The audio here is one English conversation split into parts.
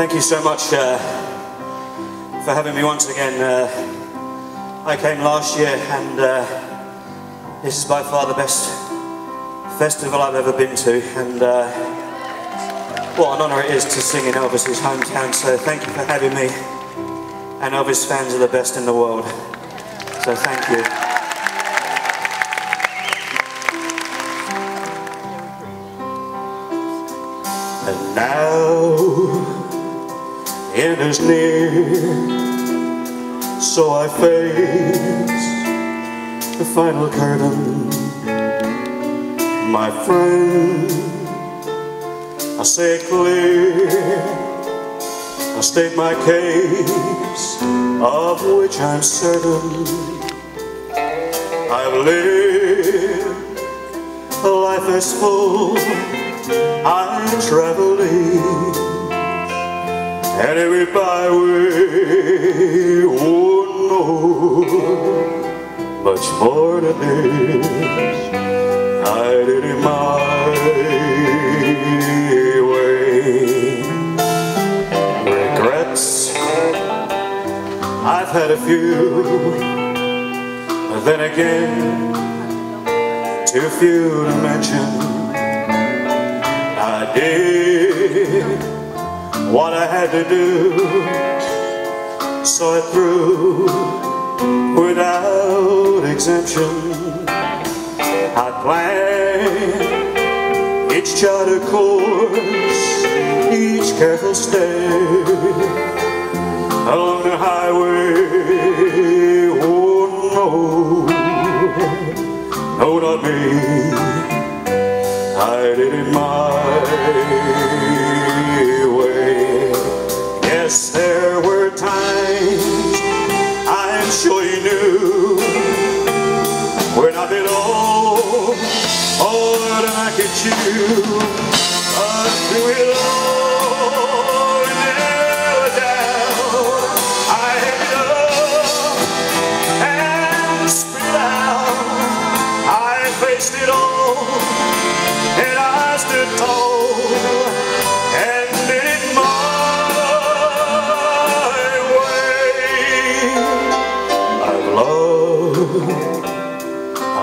thank you so much uh, for having me once again. Uh, I came last year and uh, this is by far the best festival I've ever been to and uh, what an honour it is to sing in Elvis's hometown so thank you for having me and Elvis fans are the best in the world so thank you. And now end is near. So I face the final curtain. My friend I say it clear. I state my case Of which I'm certain. I've lived a life as full. I'm traveling and every byway won't oh know much more than this I did it my way. Regrets I've had a few. But then again too few to mention what I had to do. Saw it through without exemption. I planned each charted course Each careful step Along the highway. Oh no. No not me. I did it my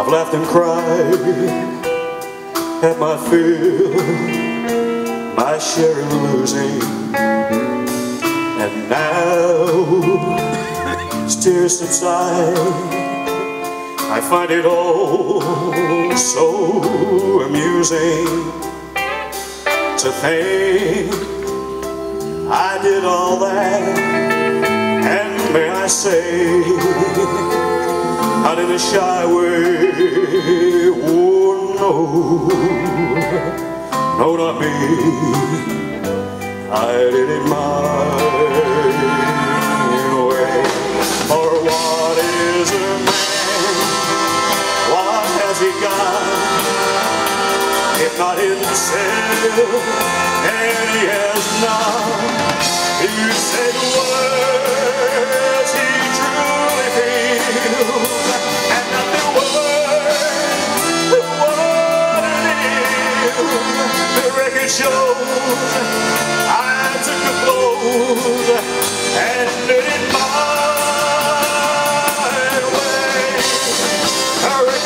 I've laughed and cried at my fill, my share of losing. And now, tears subside, I find it all so amusing to think I did all that, and may I say, out in a shy way. Oh no, no, not me. I did it my way. For what is a man? What has he got? If not himself, and he has not. You said words he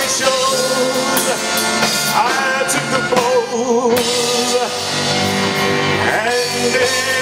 Record shows I took the blows and